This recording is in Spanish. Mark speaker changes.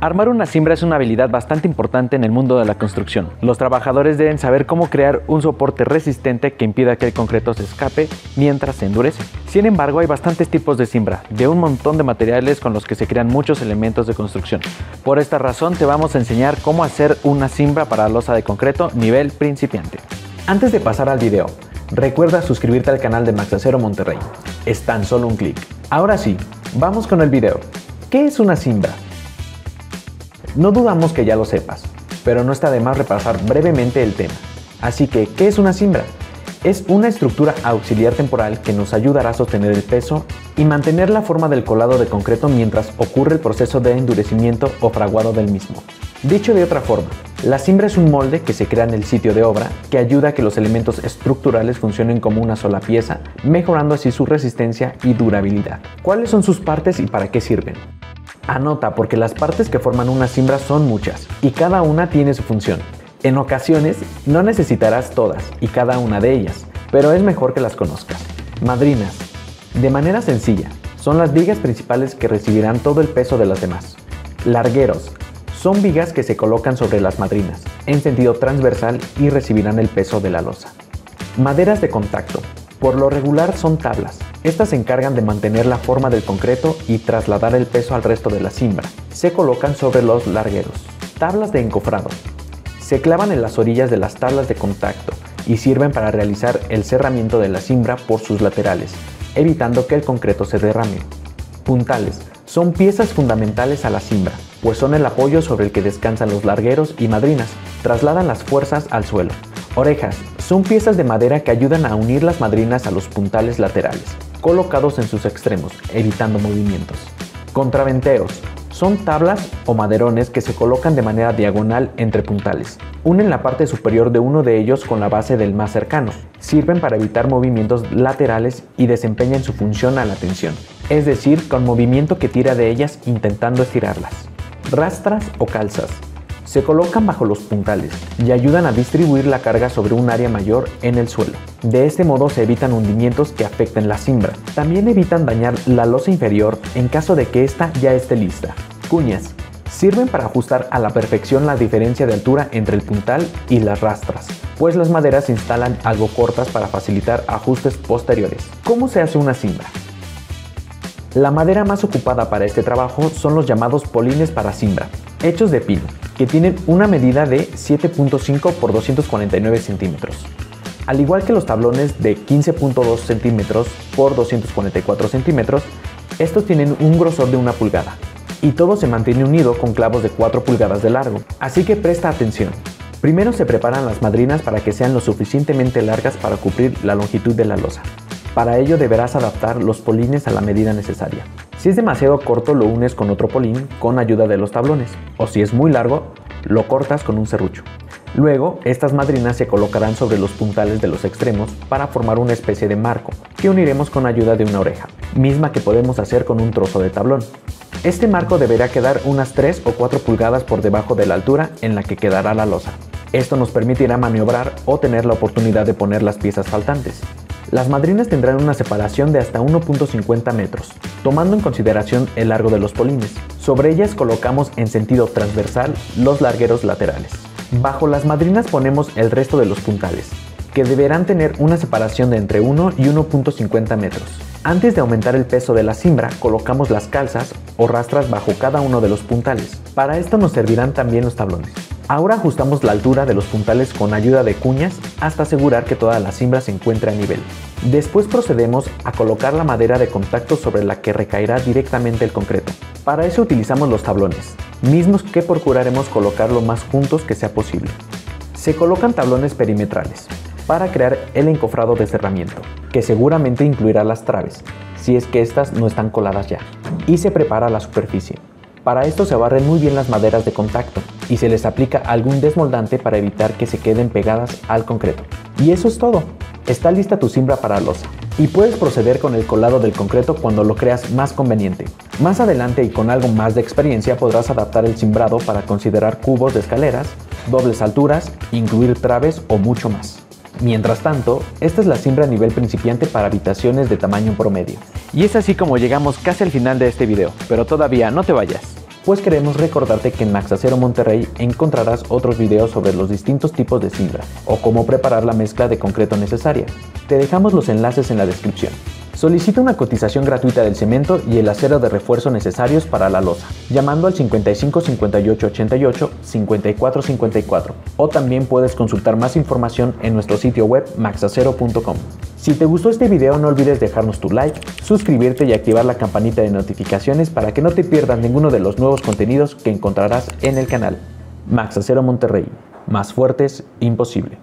Speaker 1: Armar una cimbra es una habilidad bastante importante en el mundo de la construcción. Los trabajadores deben saber cómo crear un soporte resistente que impida que el concreto se escape mientras se endurece. Sin embargo, hay bastantes tipos de cimbra, de un montón de materiales con los que se crean muchos elementos de construcción. Por esta razón te vamos a enseñar cómo hacer una cimbra para losa de concreto nivel principiante. Antes de pasar al video, recuerda suscribirte al canal de Max Acero Monterrey. Es tan solo un clic. Ahora sí, vamos con el video. ¿Qué es una cimbra? No dudamos que ya lo sepas, pero no está de más repasar brevemente el tema. Así que, ¿qué es una cimbra? Es una estructura auxiliar temporal que nos ayudará a sostener el peso y mantener la forma del colado de concreto mientras ocurre el proceso de endurecimiento o fraguado del mismo. Dicho de otra forma, la cimbra es un molde que se crea en el sitio de obra que ayuda a que los elementos estructurales funcionen como una sola pieza, mejorando así su resistencia y durabilidad. ¿Cuáles son sus partes y para qué sirven? Anota porque las partes que forman una cimbra son muchas y cada una tiene su función. En ocasiones no necesitarás todas y cada una de ellas, pero es mejor que las conozcas. Madrinas. De manera sencilla, son las vigas principales que recibirán todo el peso de las demás. Largueros. Son vigas que se colocan sobre las madrinas, en sentido transversal y recibirán el peso de la losa. Maderas de contacto. Por lo regular son tablas, estas se encargan de mantener la forma del concreto y trasladar el peso al resto de la cimbra. Se colocan sobre los largueros. Tablas de encofrado. Se clavan en las orillas de las tablas de contacto y sirven para realizar el cerramiento de la cimbra por sus laterales, evitando que el concreto se derrame. Puntales. Son piezas fundamentales a la cimbra, pues son el apoyo sobre el que descansan los largueros y madrinas, trasladan las fuerzas al suelo. Orejas. Son piezas de madera que ayudan a unir las madrinas a los puntales laterales colocados en sus extremos, evitando movimientos. Contraventeos. Son tablas o maderones que se colocan de manera diagonal entre puntales. Unen la parte superior de uno de ellos con la base del más cercano. Sirven para evitar movimientos laterales y desempeñan su función a la tensión, es decir, con movimiento que tira de ellas intentando estirarlas. Rastras o calzas se colocan bajo los puntales y ayudan a distribuir la carga sobre un área mayor en el suelo. De este modo se evitan hundimientos que afecten la cimbra. También evitan dañar la losa inferior en caso de que ésta ya esté lista. Cuñas. Sirven para ajustar a la perfección la diferencia de altura entre el puntal y las rastras, pues las maderas se instalan algo cortas para facilitar ajustes posteriores. ¿Cómo se hace una cimbra? La madera más ocupada para este trabajo son los llamados polines para cimbra, hechos de pino que tienen una medida de 7.5 por 249 centímetros. Al igual que los tablones de 15.2 centímetros por 244 centímetros, estos tienen un grosor de una pulgada y todo se mantiene unido con clavos de 4 pulgadas de largo, así que presta atención. Primero se preparan las madrinas para que sean lo suficientemente largas para cubrir la longitud de la losa. Para ello deberás adaptar los polines a la medida necesaria. Si es demasiado corto lo unes con otro polín con ayuda de los tablones, o si es muy largo, lo cortas con un serrucho. Luego, estas madrinas se colocarán sobre los puntales de los extremos para formar una especie de marco, que uniremos con ayuda de una oreja, misma que podemos hacer con un trozo de tablón. Este marco deberá quedar unas 3 o 4 pulgadas por debajo de la altura en la que quedará la losa. Esto nos permitirá maniobrar o tener la oportunidad de poner las piezas faltantes. Las madrinas tendrán una separación de hasta 1.50 metros, tomando en consideración el largo de los polines. Sobre ellas colocamos en sentido transversal los largueros laterales. Bajo las madrinas ponemos el resto de los puntales, que deberán tener una separación de entre 1 y 1.50 metros. Antes de aumentar el peso de la cimbra, colocamos las calzas o rastras bajo cada uno de los puntales. Para esto nos servirán también los tablones. Ahora ajustamos la altura de los puntales con ayuda de cuñas hasta asegurar que toda la cimbra se encuentre a nivel. Después procedemos a colocar la madera de contacto sobre la que recaerá directamente el concreto. Para eso utilizamos los tablones, mismos que procuraremos colocar lo más juntos que sea posible. Se colocan tablones perimetrales para crear el encofrado de cerramiento, que seguramente incluirá las traves, si es que estas no están coladas ya, y se prepara la superficie. Para esto se barren muy bien las maderas de contacto y se les aplica algún desmoldante para evitar que se queden pegadas al concreto. Y eso es todo. Está lista tu cimbra para losa. Y puedes proceder con el colado del concreto cuando lo creas más conveniente. Más adelante y con algo más de experiencia podrás adaptar el cimbrado para considerar cubos de escaleras, dobles alturas, incluir traves o mucho más. Mientras tanto, esta es la cimbra a nivel principiante para habitaciones de tamaño promedio. Y es así como llegamos casi al final de este video, pero todavía no te vayas. pues queremos recordarte que en Max Acero Monterrey encontrarás otros videos sobre los distintos tipos de cimbra o cómo preparar la mezcla de concreto necesaria. Te dejamos los enlaces en la descripción. Solicita una cotización gratuita del cemento y el acero de refuerzo necesarios para la losa, llamando al 55 58 88 54 54 o también puedes consultar más información en nuestro sitio web maxacero.com. Si te gustó este video no olvides dejarnos tu like, suscribirte y activar la campanita de notificaciones para que no te pierdas ninguno de los nuevos contenidos que encontrarás en el canal. Max Acero Monterrey, más fuertes imposible.